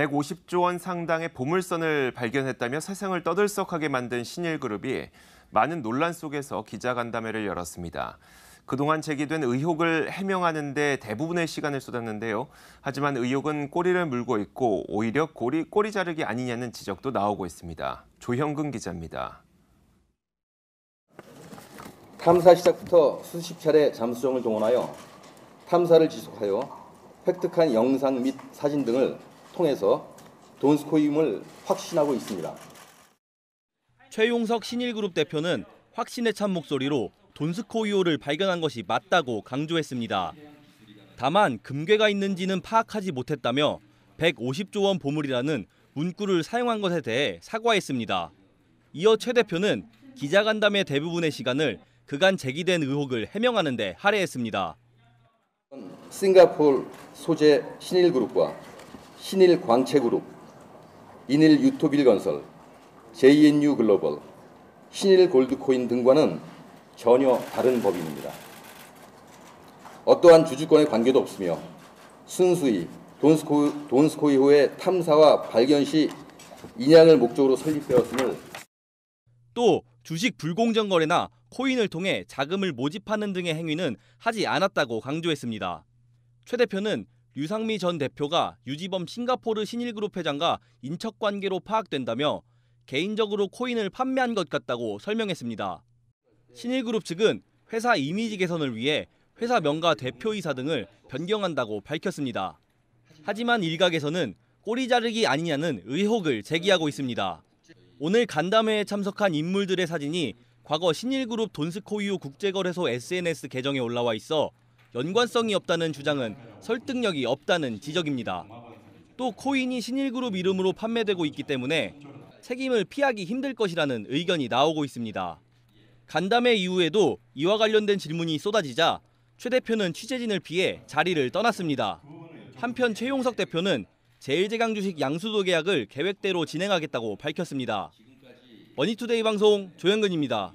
150조 원 상당의 보물선을 발견했다며 세상을 떠들썩하게 만든 신일그룹이 많은 논란 속에서 기자간담회를 열었습니다. 그동안 제기된 의혹을 해명하는 데 대부분의 시간을 쏟았는데요. 하지만 의혹은 꼬리를 물고 있고 오히려 꼬리, 꼬리 자르기 아니냐는 지적도 나오고 있습니다. 조형근 기자입니다. 탐사 시작부터 수십 차례 잠수정을 동원하여 탐사를 지속하여 획득한 영상 및 사진 등을 통해서 돈스코임을 확신하고 있습니다. 최용석 신일그룹 대표는 확신에 찬 목소리로 돈스코이오를 발견한 것이 맞다고 강조했습니다. 다만 금괴가 있는지는 파악하지 못했다며 150조 원 보물이라는 문구를 사용한 것에 대해 사과했습니다. 이어 최 대표는 기자간담회 대부분의 시간을 그간 제기된 의혹을 해명하는 데 할애했습니다. 싱가포르 소재 신일그룹과 신일 광채그룹, 인일 유토빌건설, JNU 글로벌, 신일 골드코인 등과는 전혀 다른 법인입니다. 어떠한 주주권의 관계도 없으며 순수히 돈스코, 돈스코이호의 탐사와 발견 시 인양을 목적으로 설립되었음을 또 주식 불공정 거래나 코인을 통해 자금을 모집하는 등의 행위는 하지 않았다고 강조했습니다. 최 대표는 류상미 전 대표가 유지범 싱가포르 신일그룹 회장과 인척 관계로 파악된다며 개인적으로 코인을 판매한 것 같다고 설명했습니다. 신일그룹 측은 회사 이미지 개선을 위해 회사 명가 대표이사 등을 변경한다고 밝혔습니다. 하지만 일각에서는 꼬리 자르기 아니냐는 의혹을 제기하고 있습니다. 오늘 간담회에 참석한 인물들의 사진이 과거 신일그룹 돈스코이오 국제거래소 SNS 계정에 올라와 있어 연관성이 없다는 주장은 설득력이 없다는 지적입니다. 또 코인이 신일그룹 이름으로 판매되고 있기 때문에 책임을 피하기 힘들 것이라는 의견이 나오고 있습니다. 간담회 이후에도 이와 관련된 질문이 쏟아지자 최 대표는 취재진을 피해 자리를 떠났습니다. 한편 최용석 대표는 제일제강 주식 양수도 계약을 계획대로 진행하겠다고 밝혔습니다. 머니투데이 방송 조현근입니다.